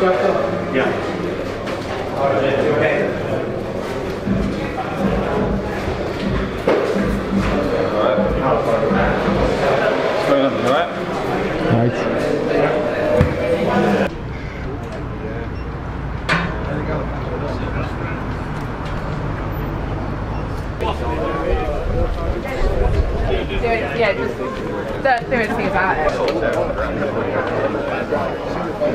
What's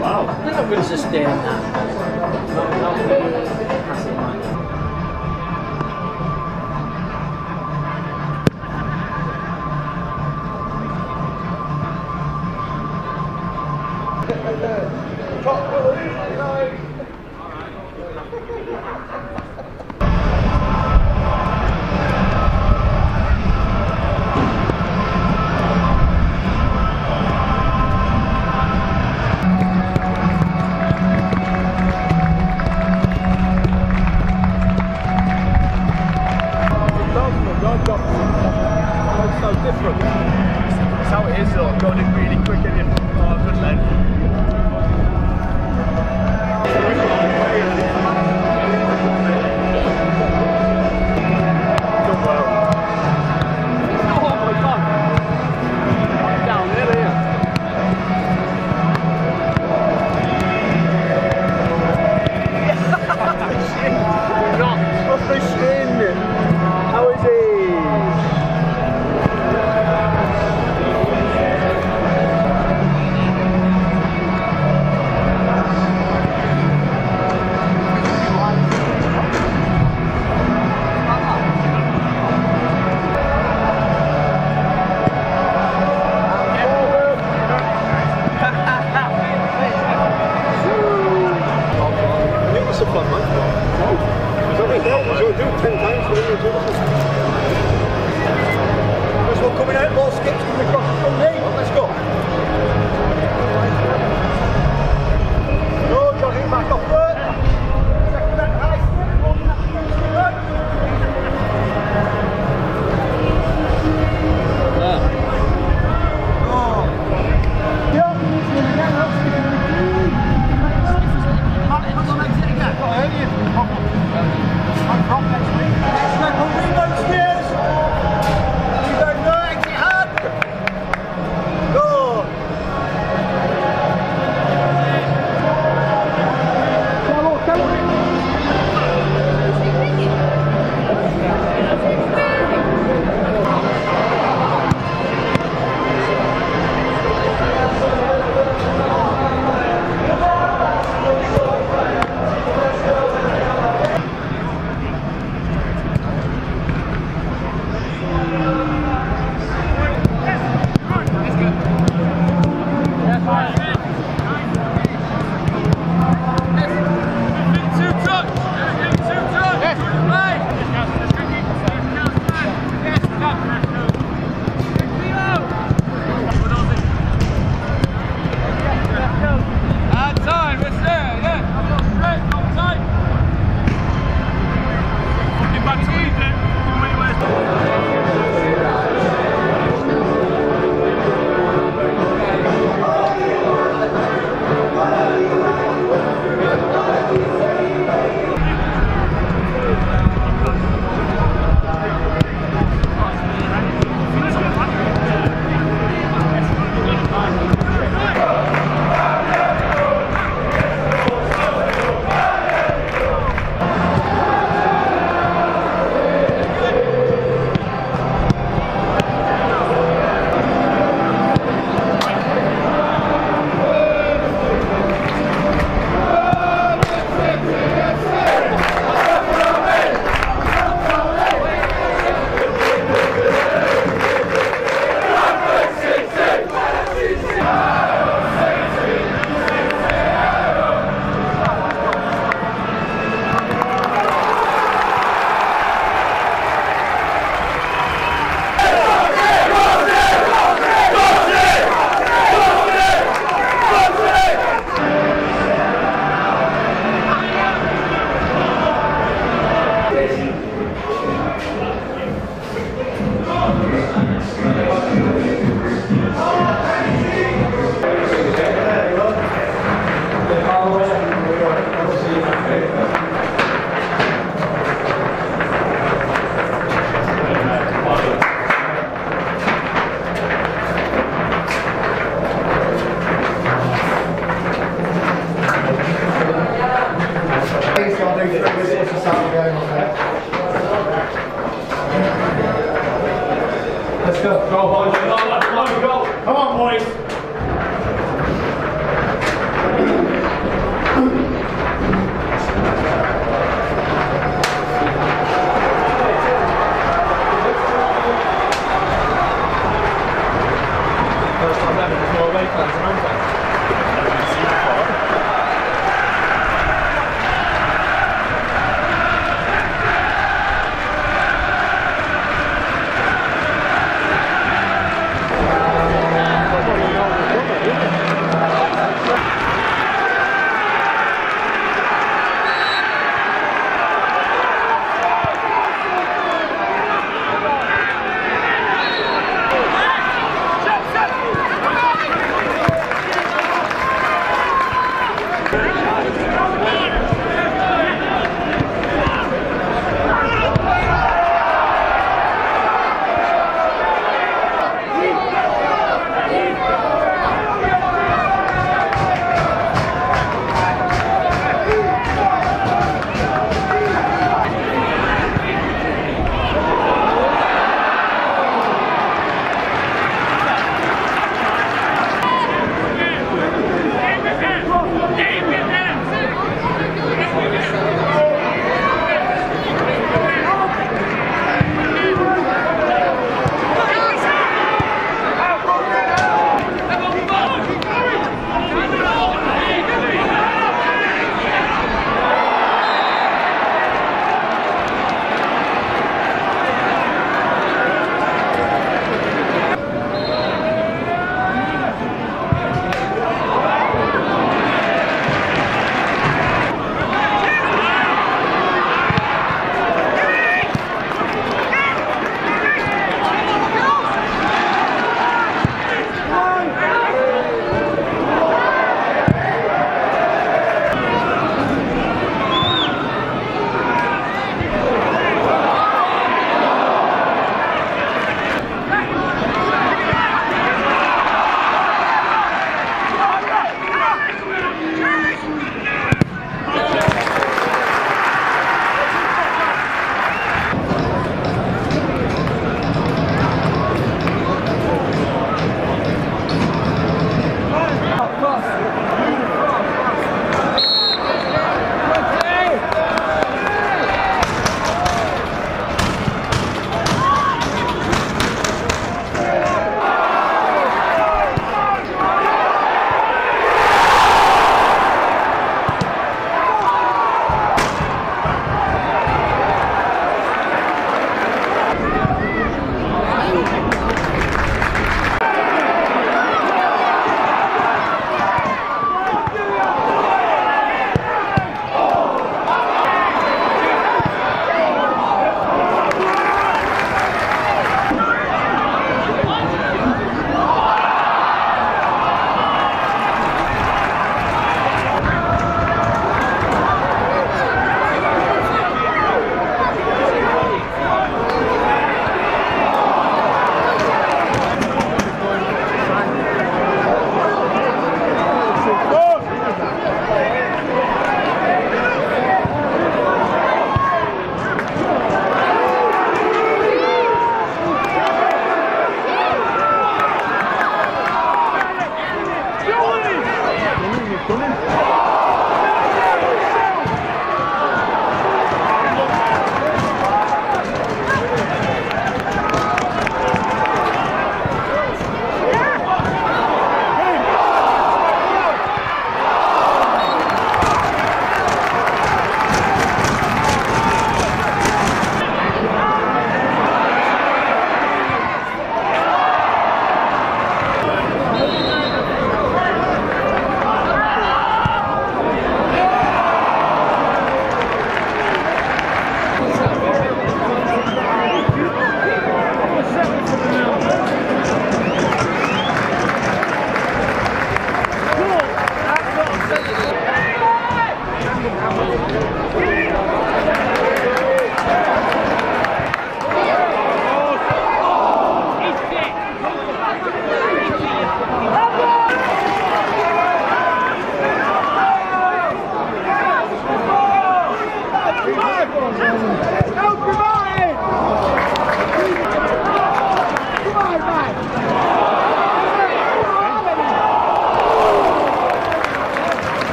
Wow. They're not going to sustain